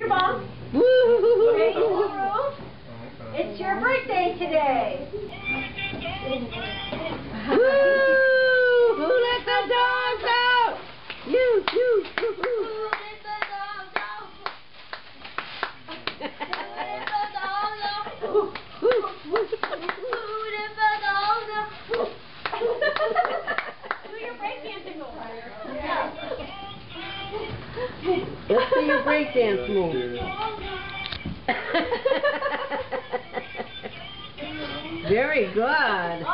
Your mom. Woo! Hey, Ruth. It's your birthday today. Woo! Who let the dogs out? You, you, woo, woo. Woo, woo, woo. Do your breakdancing move. Let's see your breakdance move. Very good.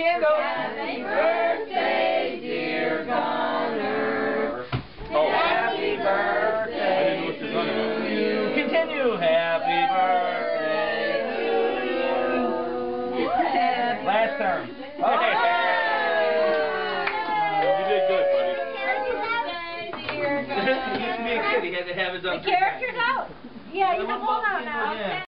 You. Light candle. Happy birthday, dear Gunnar. Oh, happy birthday to you. Continue. Happy birthday to you. Last term. You did good, buddy. he used to be a kid. He had to have his own. The character's out. Yeah, you The can one hold now. into- yeah.